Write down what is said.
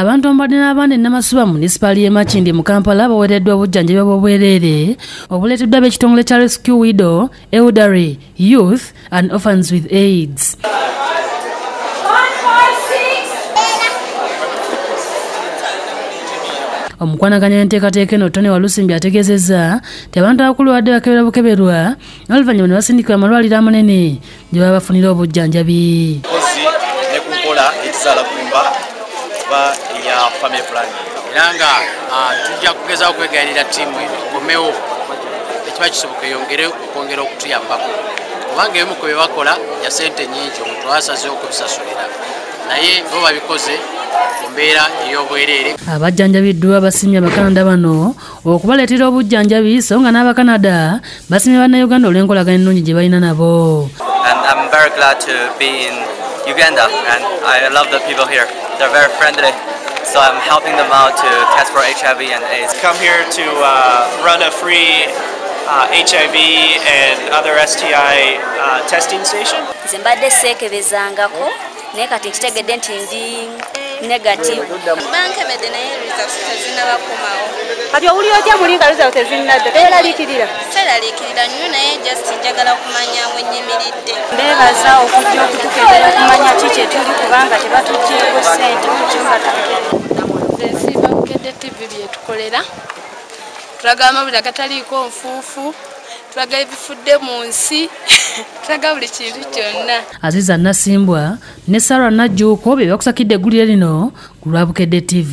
abantu omubadde n'abaana enamasuba munisipaali y'e makindi mu kampala baweereddwa obujjanjabi bw'obwereere obuleeteddwa ab'ekitongole kya rescue widow elderly youth and orphans with aids. Omukwanaganya w'enteekateeka eno tony walusimbi ategeezezza ti abantu abakulu badde bakeberwa bukeberwa n'oluvannyuma ne basindikibwa amalwaliro amanene gye baba bafunira obujjanjabi ne ku nkola ekizaala kumba kuba eya family planning era nga ah, tujja kugezaho kwegayirira ttiimu eno ekomewo ekiba kisoboka eyongere okwongera okutuyambako. Kubanga ebimu ku bye bakola ya sente nyingi omuntu asazeho okubisasulira. Naye bo babikoze ku mbeera ey'obwereere. Abajjanjabiddwa basimye abakanada bano okubaleetera obujjanjabi so nga n'abakanada basimye bannayuganda olw'enkolagana ennungi gye balina nabo. And I'm very glad to be in Uganda and I love the people here. They're very friendly. So I'm helping them out to test for HIV and AIDS. come here to uh, run a free uh, HIV and other STI uh, testing station. nze mbadde seekebezangako naye kati nkitegedde nti ndi negative. Bankebedde naye results tezinabakomawo kati owuli otya muli nga luzawo tezinnadda teeraliikirira seraliikirira nnyo naye just njagala kumanya wenyimiridde mbeebaza okujja okutukebera kumanya ki kyetuli kubanga tebatugjeeko ssente mu kyumba nze nsiiba bukedde tv byetukolera tulaga amawulire agataliiko nfuufu tulaga ebifudde mu nsi tulaga buli kintu kyonna. Aziza nasimbwa ne sarah najjuuko bye bakusakidde eggulire lino ku lwa bukedde tv